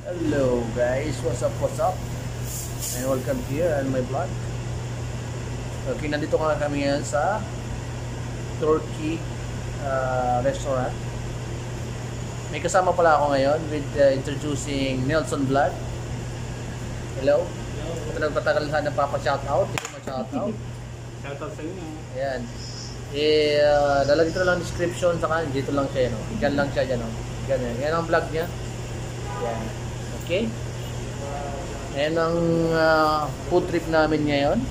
Hello guys, what's up, what's up? And welcome here on my vlog. Okay, nandito nga kami ngayon sa Turkey uh, restaurant. May kasama pala ako ngayon with uh, introducing Nelson Vlog. Hello? Ito nagpatagal sa nagpapa-shoutout. Hindi ko ma-shoutout. Shoutout sa inyo. Ayan. Eh, uh, lalagay ko na lang description sa kanya. Dito lang siya, no? Diyan lang siya, dyan, no? Ganyan. Yan ang vlog niya. Yan. Okay? Ayan ang uh, food trip namin ngayon.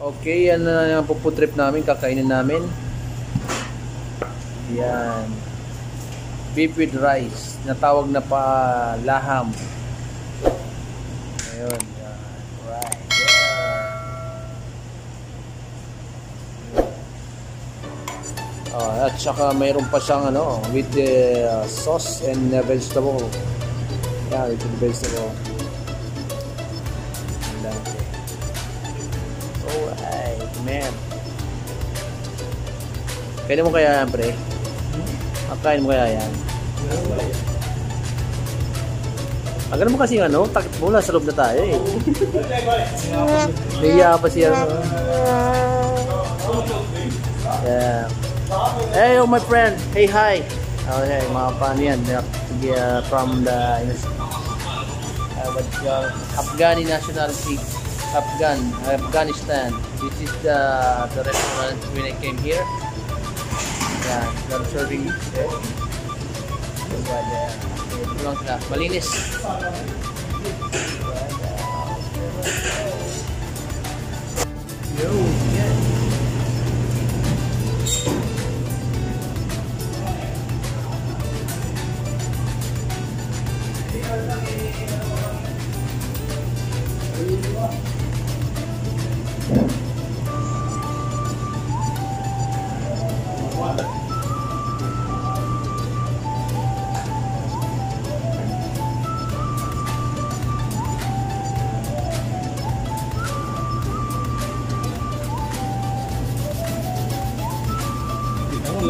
Okay, yan na yung food trip namin. Kakainin namin. Yan. Beef with rice. Natawag na pa laham. Ayun. Yan. Right. Yeah. Oh, at saka mayroon pa siyang ano, with the uh, sauce and uh, vegetable. Yeah, with the vegetable. Alright, man. Kailan mo kaya yan, pre? Akain mo kaya yan? Ganun mo kasi ano, takip mo, nasa loob na tayo eh. Nahiya pa siya. Yeah. Hey, oh my friend. Hey, hi. Okay, mga fan yan. They're, uh, from the uh, what call Afghani nationality. Afghan, Afghanistan. This is the the restaurant when I came here. Yeah, they're serving there. But, uh, lang sila. Malinis. Yo,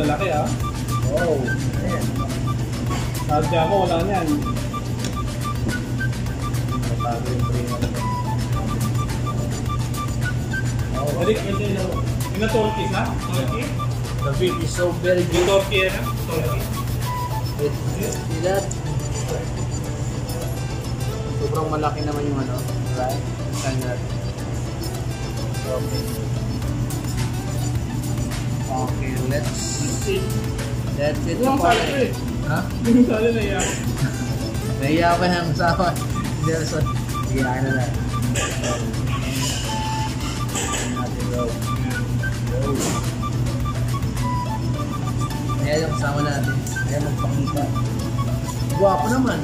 lalaki ah. Wow. Sadya mo, wala niyan. Natago yung prima na. Ito yun. Yung Turkey sa? Turkey? The beef is so very good. Turkey ah? Turkey. That? Sobrang malaki naman yung ano, right? Kanya. Okay. Okay, let's See? That's it. Yung sali eh. Ha? Yung sali na yan. Nahiya pa yung sama. Nelson. Sige, akin na lang. Bro. Go. Ayan yung kasama natin. Ayan magpakita. Guwapo naman.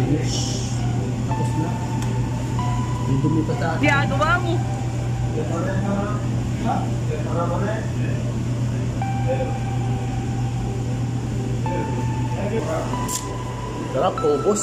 Finish. Tapos na. Yung dumi pa sa akin. Ginagawa mo. Sarap, ubos.